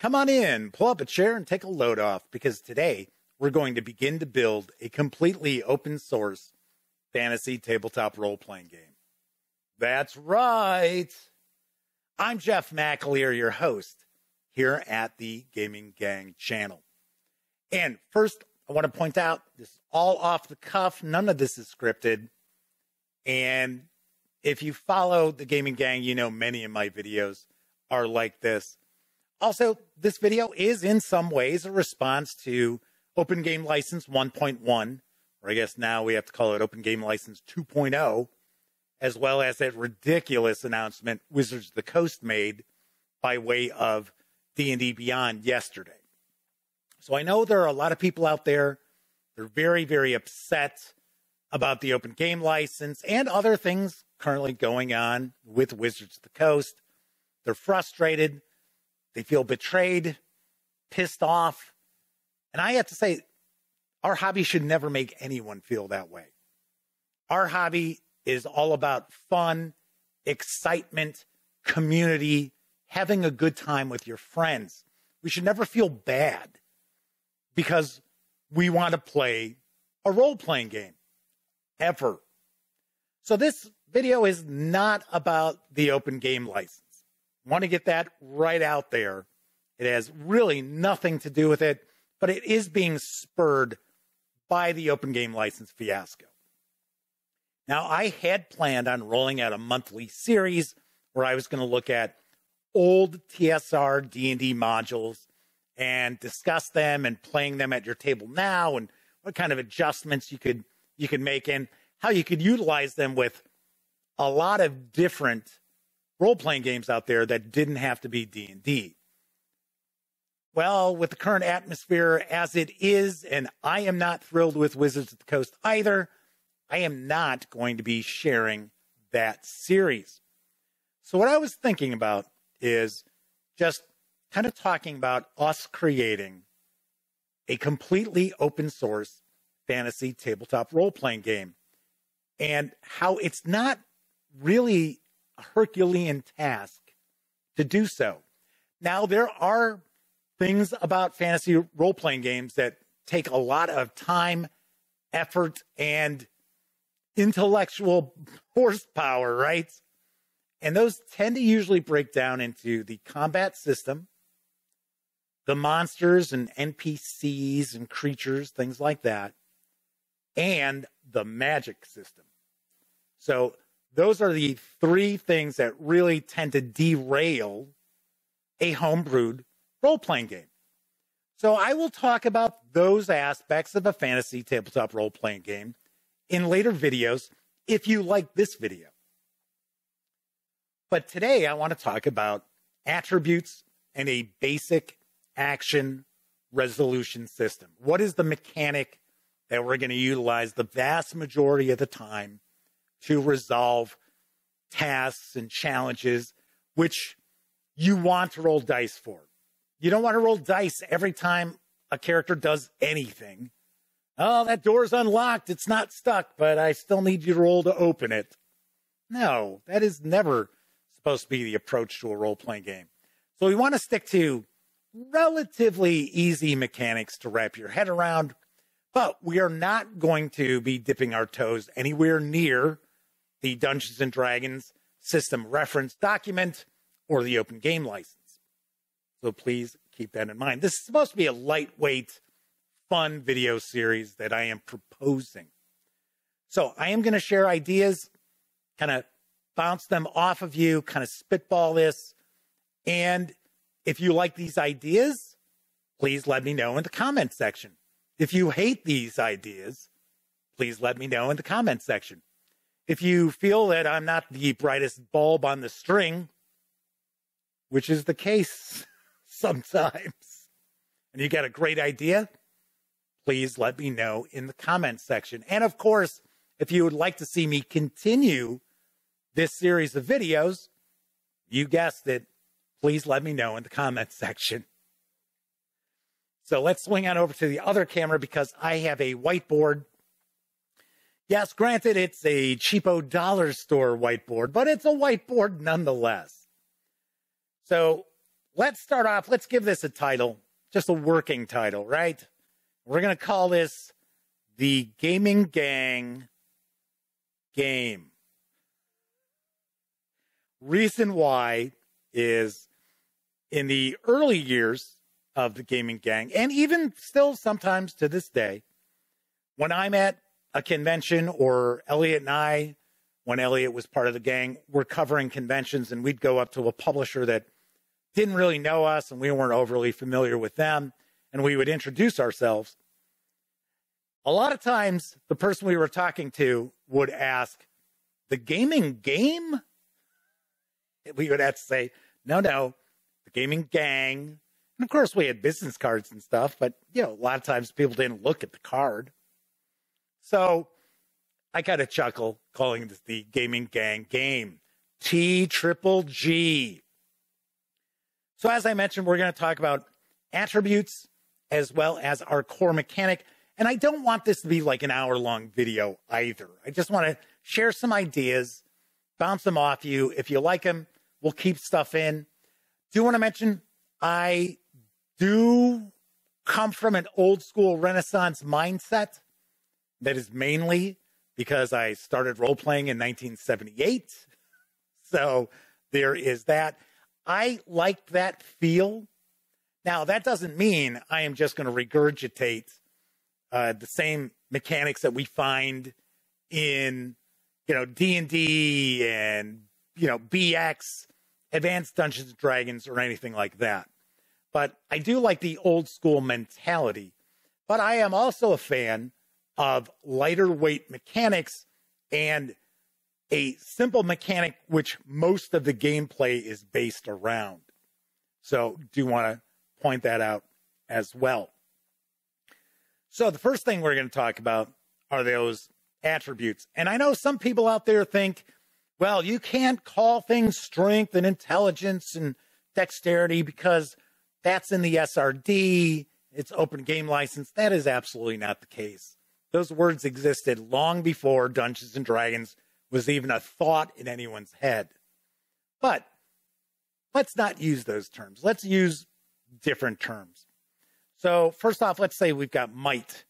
Come on in, pull up a chair, and take a load off because today we're going to begin to build a completely open source fantasy tabletop role playing game. That's right. I'm Jeff McAleer, your host here at the Gaming Gang channel. And first, I want to point out this is all off the cuff. None of this is scripted. And if you follow the Gaming Gang, you know many of my videos are like this. Also, this video is in some ways a response to Open Game License 1.1, or I guess now we have to call it Open Game License 2.0, as well as that ridiculous announcement Wizards of the Coast made by way of D&D Beyond yesterday. So I know there are a lot of people out there they're very very upset about the open game license and other things currently going on with Wizards of the Coast. They're frustrated, they feel betrayed, pissed off. And I have to say our hobby should never make anyone feel that way. Our hobby is all about fun, excitement, community, having a good time with your friends. We should never feel bad because we want to play a role playing game ever. So this video is not about the open game license. Want to get that right out there. It has really nothing to do with it, but it is being spurred by the open game license fiasco. Now, I had planned on rolling out a monthly series where I was going to look at old TSR D&D modules and discuss them and playing them at your table now and what kind of adjustments you could you could make and how you could utilize them with a lot of different role-playing games out there that didn't have to be D&D. Well, with the current atmosphere as it is and I am not thrilled with Wizards of the Coast either, I am not going to be sharing that series. So what I was thinking about is just kind of talking about us creating a completely open source fantasy tabletop role playing game and how it's not really Herculean task to do so. Now, there are things about fantasy role playing games that take a lot of time, effort, and intellectual horsepower, right? And those tend to usually break down into the combat system, the monsters and NPCs and creatures, things like that, and the magic system. So those are the three things that really tend to derail a homebrewed role playing game. So I will talk about those aspects of a fantasy tabletop role playing game in later videos if you like this video. But today I want to talk about attributes and a basic action resolution system. What is the mechanic that we're going to utilize the vast majority of the time to resolve tasks and challenges which you want to roll dice for? You don't want to roll dice every time a character does anything. Oh, that door's unlocked. It's not stuck, but I still need you to roll to open it. No, that is never supposed to be the approach to a role playing game. So we want to stick to relatively easy mechanics to wrap your head around, but we are not going to be dipping our toes anywhere near the Dungeons and Dragons system reference document or the open game license. So please keep that in mind. This is supposed to be a lightweight, fun video series that I am proposing. So I am going to share ideas, kind of bounce them off of you, kind of spitball this. And if you like these ideas, please let me know in the comment section. If you hate these ideas, please let me know in the comment section. If you feel that I'm not the brightest bulb on the string, which is the case sometimes, and you got a great idea, please let me know in the comment section. And of course, if you would like to see me continue this series of videos, you guessed it, please let me know in the comments section. So let's swing on over to the other camera because I have a whiteboard. Yes, granted, it's a cheapo dollar store whiteboard, but it's a whiteboard nonetheless. So let's start off. Let's give this a title, just a working title, right? We're going to call this the Gaming Gang Game. Reason why is in the early years of the Gaming Gang, and even still sometimes to this day, when I'm at a convention or Elliot and I, when Elliot was part of the gang, were covering conventions and we'd go up to a publisher that didn't really know us and we weren't overly familiar with them and we would introduce ourselves. A lot of times the person we were talking to would ask, the gaming game? We would have to say, no, no, the gaming gang. And of course we had business cards and stuff, but you know, a lot of times people didn't look at the card. So I got a chuckle calling this the gaming gang game. T triple G. So, as I mentioned, we're going to talk about attributes as well as our core mechanic. And I don't want this to be like an hour long video either. I just want to share some ideas, bounce them off you. If you like them, we'll keep stuff in. Do want to mention I do come from an old school Renaissance mindset that is mainly because I started role playing in 1978. So there is that. I like that feel. Now, that doesn't mean I am just going to regurgitate uh, the same mechanics that we find in, you know, D and D and you know BX, Advanced Dungeons and Dragons, or anything like that. But I do like the old school mentality. But I am also a fan of lighter weight mechanics and a simple mechanic which most of the gameplay is based around. So, do you want to point that out as well. So, the first thing we're going to talk about are those attributes. And I know some people out there think, well, you can't call things strength and intelligence and dexterity because that's in the SRD. It's open game license. That is absolutely not the case. Those words existed long before Dungeons and Dragons was even a thought in anyone's head. But let's not use those terms. Let's use different terms. So, first off, let's say we've got might.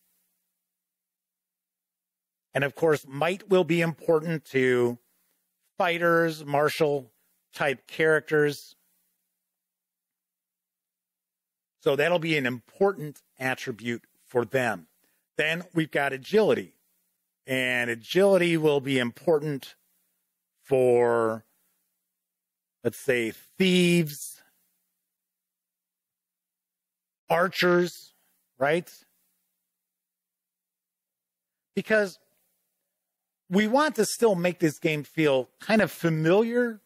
And of course, might will be important to fighters, martial type characters. So that'll be an important attribute for them. Then we've got agility. And agility will be important for, let's say, thieves, archers, right? Because we want to still make this game feel kind of familiar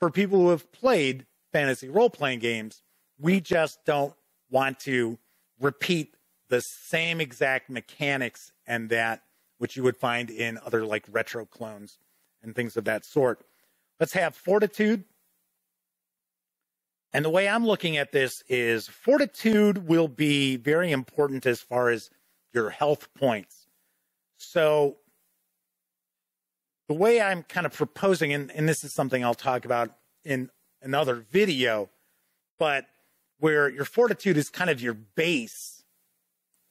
for people who have played fantasy role playing games. We just don't want to repeat the same exact mechanics and that which you would find in other like retro clones and things of that sort. Let's have fortitude. And the way I'm looking at this is fortitude will be very important as far as your health points. So the way I'm kind of proposing, and, and this is something I'll talk about in another video, but where your fortitude is kind of your base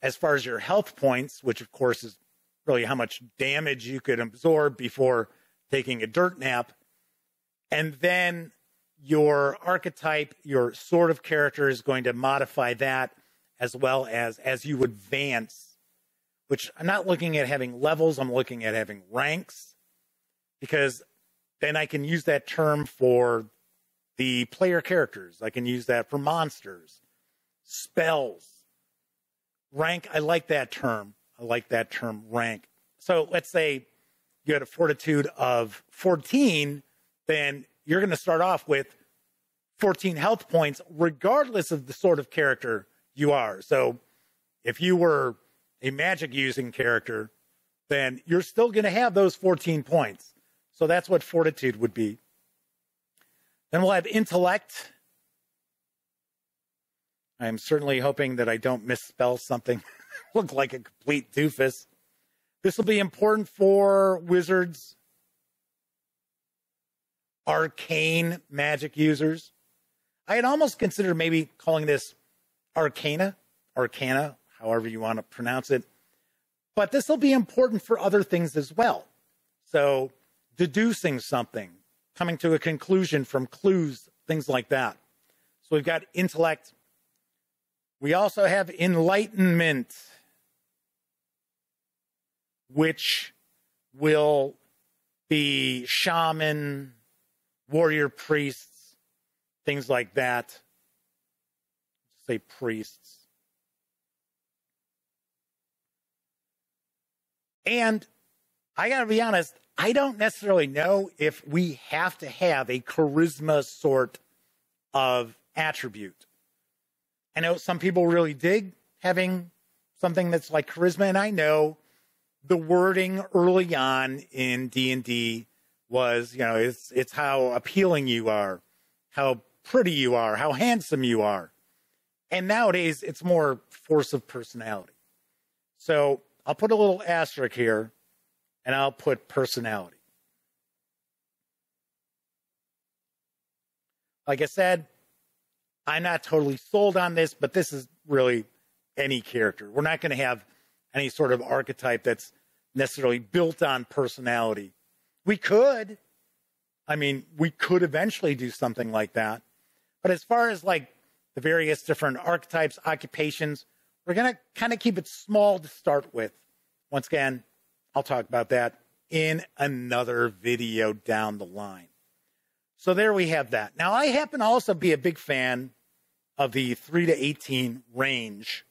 as far as your health points, which of course is really how much damage you could absorb before taking a dirt nap. And then your archetype, your sort of character is going to modify that as well as as you advance, which I'm not looking at having levels, I'm looking at having ranks because then I can use that term for the player characters. I can use that for monsters, spells, rank, I like that term. I like that term rank. So let's say you had a fortitude of 14, then you're going to start off with 14 health points, regardless of the sort of character you are. So if you were a magic using character, then you're still going to have those 14 points. So that's what fortitude would be. Then we'll have intellect. I am certainly hoping that I don't misspell something, look like a complete doofus. This will be important for wizards, arcane magic users. I had almost considered maybe calling this Arcana, Arcana, however you want to pronounce it. But this will be important for other things as well. So, deducing something, coming to a conclusion from clues, things like that. So, we've got intellect. We also have enlightenment, which will be shaman, warrior priests, things like that. Say priests. And I got to be honest, I don't necessarily know if we have to have a charisma sort of attribute. I know some people really dig having something that's like charisma, and I know the wording early on in D and D was, you know, it's it's how appealing you are, how pretty you are, how handsome you are. And nowadays it's more force of personality. So I'll put a little asterisk here and I'll put personality. Like I said, I'm not totally sold on this, but this is really any character. We're not going to have any sort of archetype that's necessarily built on personality. We could. I mean, we could eventually do something like that. But as far as like the various different archetypes, occupations, we're going to kind of keep it small to start with. Once again, I'll talk about that in another video down the line. So there we have that. Now, I happen to also be a big fan of the 3 to 18 range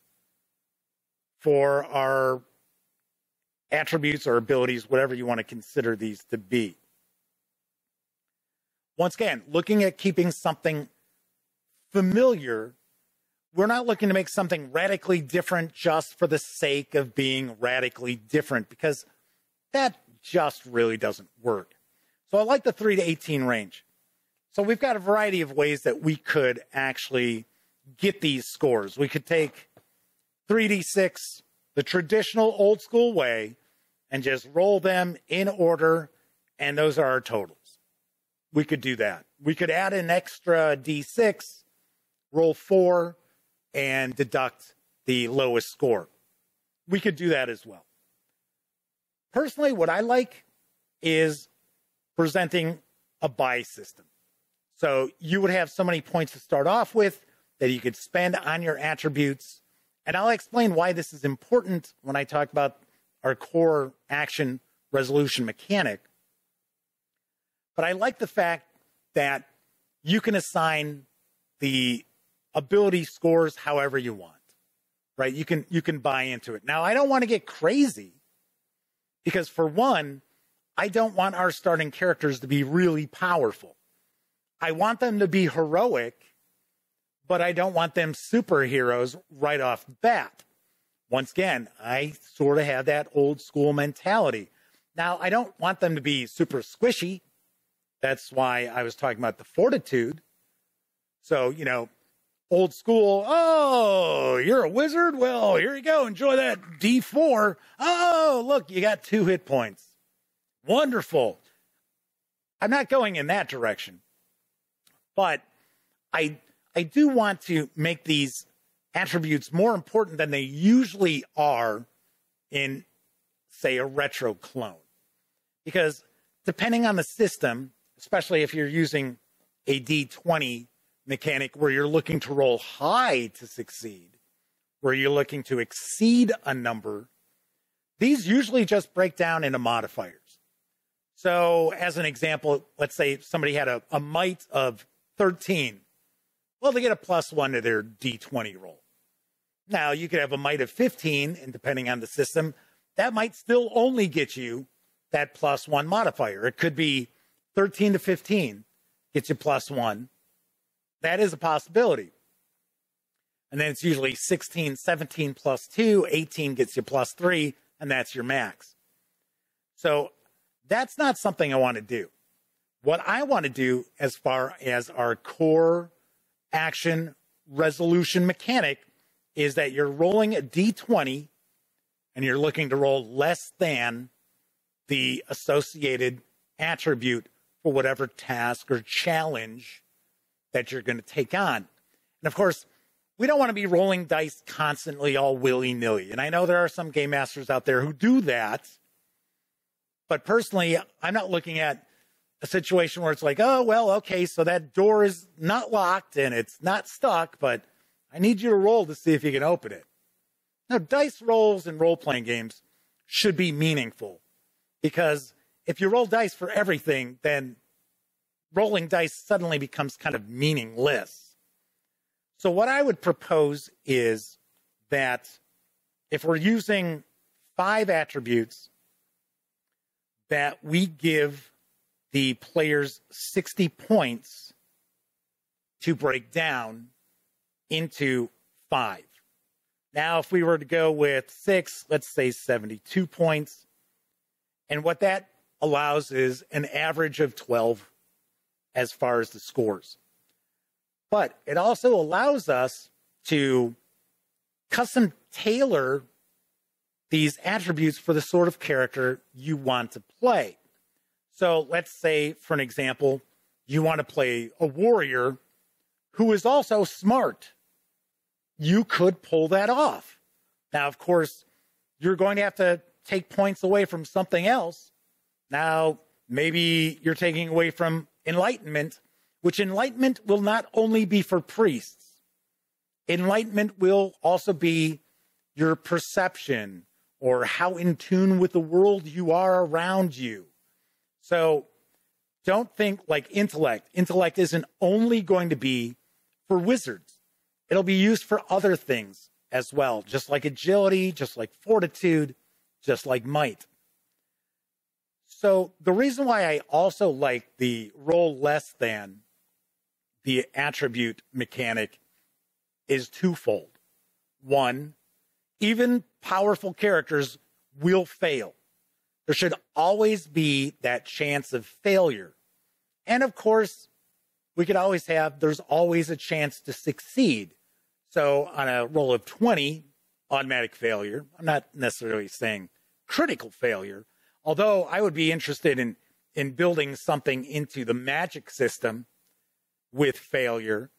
for our attributes or abilities, whatever you want to consider these to be. Once again, looking at keeping something familiar, we're not looking to make something radically different just for the sake of being radically different because that just really doesn't work. So I like the 3 to 18 range. So we've got a variety of ways that we could actually get these scores. We could take 3d6 the traditional old school way and just roll them in order, and those are our totals. We could do that. We could add an extra d6, roll four, and deduct the lowest score. We could do that as well. Personally, what I like is presenting a buy system. So you would have so many points to start off with that you could spend on your attributes and I'll explain why this is important when I talk about our core action resolution mechanic. But I like the fact that you can assign the ability scores however you want. Right? You can you can buy into it. Now, I don't want to get crazy because for one, I don't want our starting characters to be really powerful. I want them to be heroic but I don't want them superheroes right off the bat. Once again, I sort of have that old school mentality. Now, I don't want them to be super squishy. That's why I was talking about the fortitude. So, you know, old school, oh, you're a wizard? Well, here you go. Enjoy that D4. Oh, look, you got two hit points. Wonderful. I'm not going in that direction. But I I do want to make these attributes more important than they usually are in, say, a retro clone. Because depending on the system, especially if you're using a D20 mechanic where you're looking to roll high to succeed, where you're looking to exceed a number, these usually just break down into modifiers. So, as an example, let's say somebody had a, a might of 13 well, they get a plus one to their D20 roll. Now, you could have a might of 15, and depending on the system, that might still only get you that plus one modifier. It could be 13 to 15 gets you plus one. That is a possibility. And then it's usually 16, 17 plus two, 18 gets you plus three, and that's your max. So that's not something I want to do. What I want to do as far as our core action resolution mechanic is that you're rolling a d20 and you're looking to roll less than the associated attribute for whatever task or challenge that you're going to take on. And of course, we don't want to be rolling dice constantly all willy nilly. And I know there are some game masters out there who do that. But personally, I'm not looking at a situation where it's like, oh, well, okay, so that door is not locked and it's not stuck, but I need you to roll to see if you can open it. Now, dice rolls in role playing games should be meaningful because if you roll dice for everything, then rolling dice suddenly becomes kind of meaningless. So, what I would propose is that if we're using five attributes, that we give the players 60 points to break down into five. Now, if we were to go with six, let's say 72 points. And what that allows is an average of 12 as far as the scores. But it also allows us to custom tailor these attributes for the sort of character you want to play. So let's say, for an example, you want to play a warrior who is also smart. You could pull that off. Now, of course, you're going to have to take points away from something else. Now, maybe you're taking away from enlightenment, which enlightenment will not only be for priests, enlightenment will also be your perception or how in tune with the world you are around you. So don't think like intellect. Intellect isn't only going to be for wizards, it'll be used for other things as well, just like agility, just like fortitude, just like might. So the reason why I also like the roll less than the attribute mechanic is twofold. One, even powerful characters will fail. There should always be that chance of failure. And of course, we could always have, there's always a chance to succeed. So on a roll of 20, automatic failure, I'm not necessarily saying critical failure, although I would be interested in, in building something into the magic system with failure.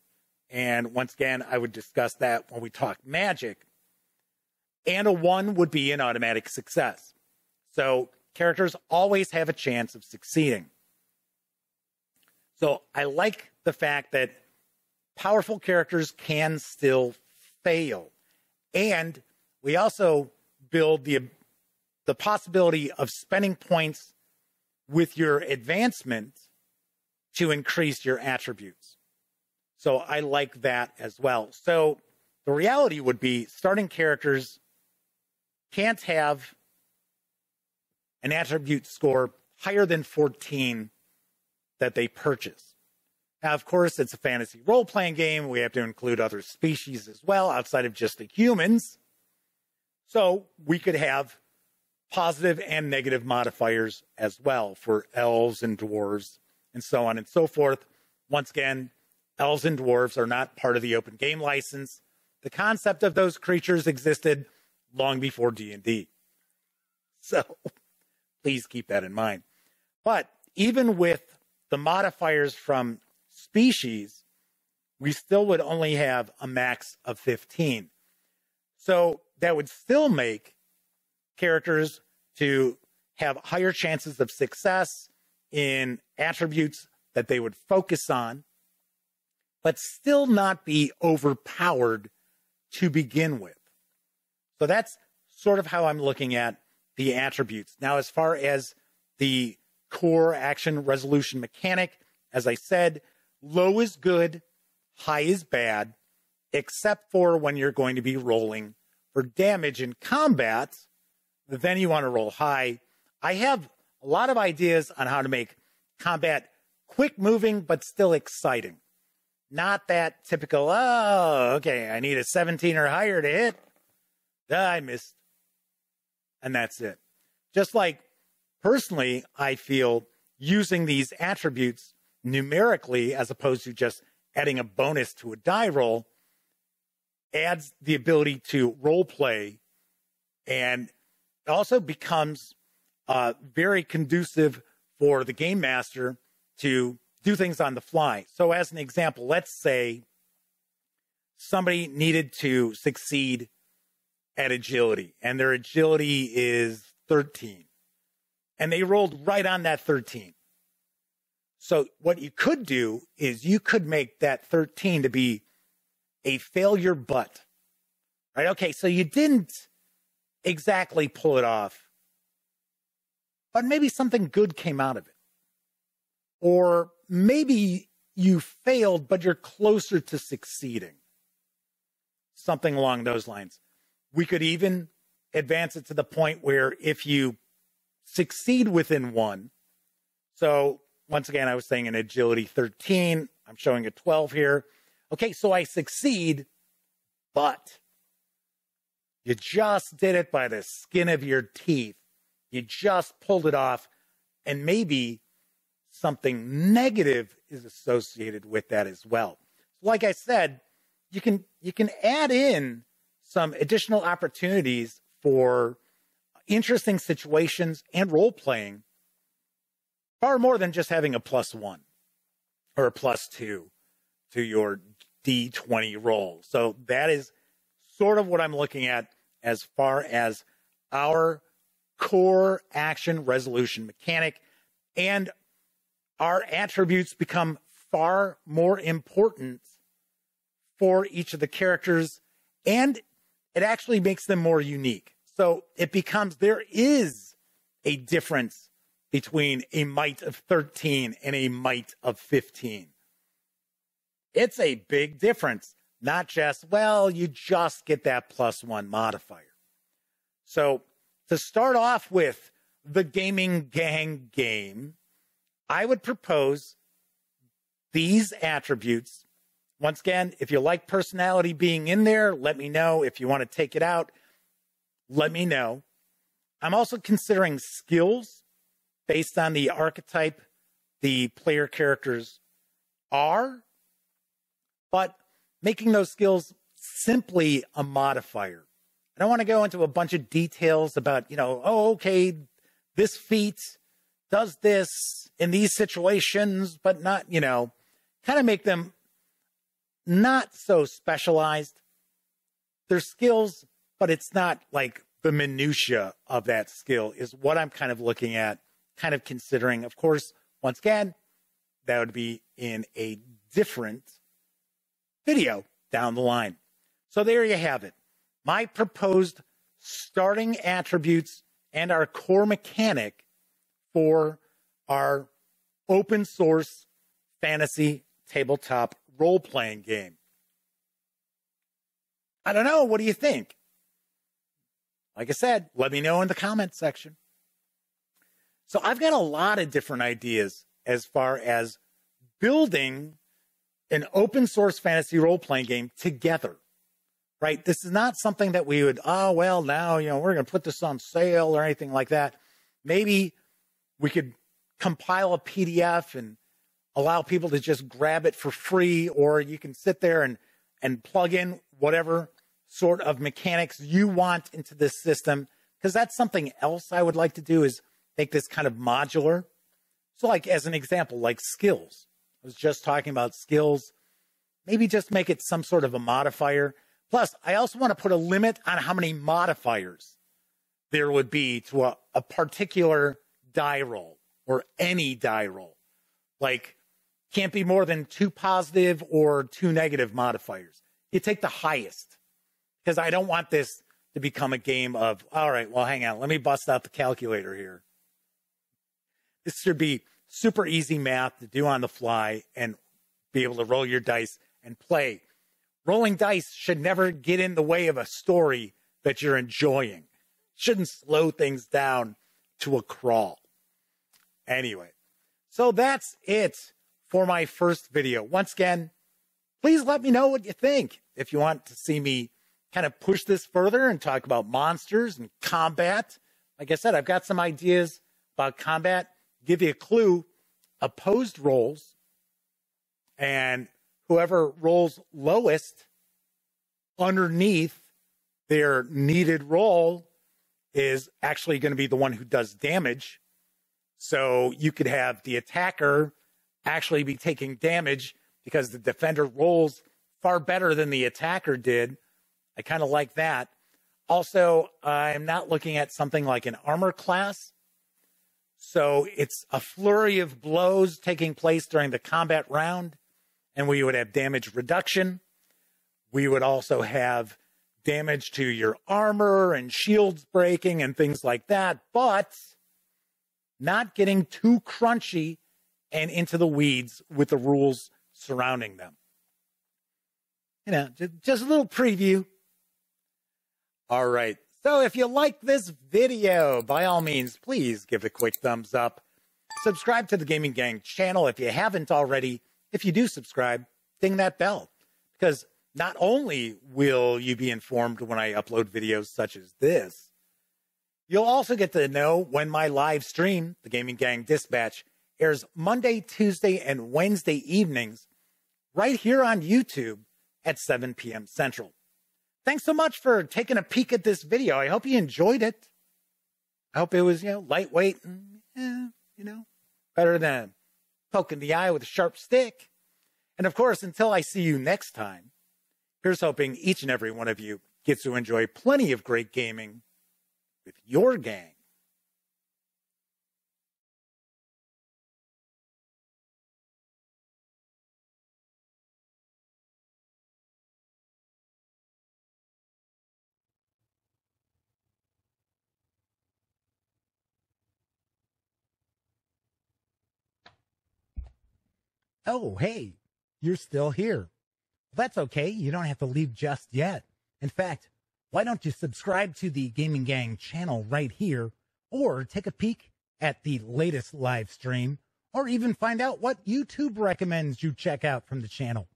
And once again, I would discuss that when we talk magic and a one would be an automatic success. So characters always have a chance of succeeding. So I like the fact that powerful characters can still fail. And we also build the the possibility of spending points with your advancement to increase your attributes. So I like that as well. So the reality would be starting characters can't have an attribute score higher than 14 that they purchase. Now, of course, it's a fantasy role playing game. We have to include other species as well outside of just the humans. So we could have positive and negative modifiers as well for elves and dwarves and so on and so forth. Once again, elves and dwarves are not part of the open game license. The concept of those creatures existed long before D&D. So please keep that in mind. But even with the modifiers from species, we still would only have a max of 15. So that would still make characters to have higher chances of success in attributes that they would focus on, but still not be overpowered to begin with. So that's sort of how I'm looking at the attributes. Now, as far as the core action resolution mechanic, as I said, low is good, high is bad, except for when you're going to be rolling for damage in combat. Then you want to roll high. I have a lot of ideas on how to make combat quick moving, but still exciting. Not that typical, oh, okay, I need a 17 or higher to hit. I missed. And that's it. Just like personally, I feel using these attributes numerically as opposed to just adding a bonus to a die roll adds the ability to role play and also becomes uh, very conducive for the game master to do things on the fly. So, as an example, let's say somebody needed to succeed at agility, and their agility is 13, and they rolled right on that 13. So, what you could do is you could make that 13 to be a failure, but, right? Okay, so you didn't exactly pull it off, but maybe something good came out of it. Or maybe you failed, but you're closer to succeeding. Something along those lines. We could even advance it to the point where if you succeed within one, so once again, I was saying an agility 13, I'm showing a 12 here. Okay, so I succeed, but you just did it by the skin of your teeth. You just pulled it off, and maybe something negative is associated with that as well. Like I said, you can you can add in some additional opportunities for interesting situations and role playing far more than just having a plus one or a plus two to your D20 roll. So that is sort of what I'm looking at as far as our core action resolution mechanic and our attributes become far more important for each of the characters and it actually makes them more unique. So it becomes there is a difference between a might of 13 and a might of 15. It's a big difference, not just, well, you just get that plus one modifier. So to start off with the gaming gang game, I would propose these attributes. Once again, if you like personality being in there, let me know. If you want to take it out, let me know. I'm also considering skills based on the archetype the player characters are, but making those skills simply a modifier. I don't want to go into a bunch of details about, you know, oh, okay, this feat does this in these situations, but not, you know, kind of make them not so specialized. They're skills, but it's not like the minutia of that skill is what I'm kind of looking at kind of considering, of course, once again, that would be in a different video down the line. So there you have it. My proposed starting attributes and our core mechanic for our open source fantasy tabletop role playing game. I don't know. What do you think? Like I said, let me know in the comment section. So I've got a lot of different ideas as far as building an open source fantasy role playing game together. Right? This is not something that we would, oh, well, now, you know, we're going to put this on sale or anything like that. Maybe we could compile a PDF and allow people to just grab it for free, or you can sit there and, and plug in whatever sort of mechanics you want into this system. Because that's something else I would like to do is make this kind of modular. So, like as an example, like skills. I was just talking about skills. Maybe just make it some sort of a modifier. Plus, I also want to put a limit on how many modifiers there would be to a, a particular die roll or any die roll. Like, can't be more than two positive or two negative modifiers. You take the highest because I don't want this to become a game of, all right, well, hang on, let me bust out the calculator here. This should be super easy math to do on the fly and be able to roll your dice and play. Rolling dice should never get in the way of a story that you're enjoying. Shouldn't slow things down to a crawl. Anyway, so that's it for my first video. Once again, please let me know what you think. If you want to see me kind of push this further and talk about monsters and combat, like I said, I've got some ideas about combat give you a clue opposed rolls and whoever rolls lowest underneath their needed roll is actually going to be the one who does damage. So you could have the attacker actually be taking damage because the defender rolls far better than the attacker did. I kind of like that. Also, I'm not looking at something like an armor class. So it's a flurry of blows taking place during the combat round, and we would have damage reduction. We would also have damage to your armor and shields breaking and things like that, but not getting too crunchy and into the weeds with the rules surrounding them. You know, just a little preview. All right. So if you like this video, by all means, please give it a quick thumbs up. Subscribe to the Gaming Gang channel if you haven't already. If you do subscribe, ding that bell because not only will you be informed when I upload videos such as this, you'll also get to know when my live stream, the Gaming Gang Dispatch, airs Monday, Tuesday, and Wednesday evenings right here on YouTube at 7 p.m. Central. Thanks so much for taking a peek at this video. I hope you enjoyed it. I hope it was, you know, lightweight and, eh, you know, better than poking the eye with a sharp stick. And of course, until I see you next time, here's hoping each and every one of you gets to enjoy plenty of great gaming with your gang. Oh, hey, you're still here. Well, that's okay. You don't have to leave just yet. In fact, why don't you subscribe to the Gaming Gang channel right here or take a peek at the latest live stream or even find out what YouTube recommends you check out from the channel.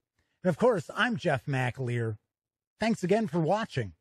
And of course, I'm Jeff McAleer. Thanks again for watching.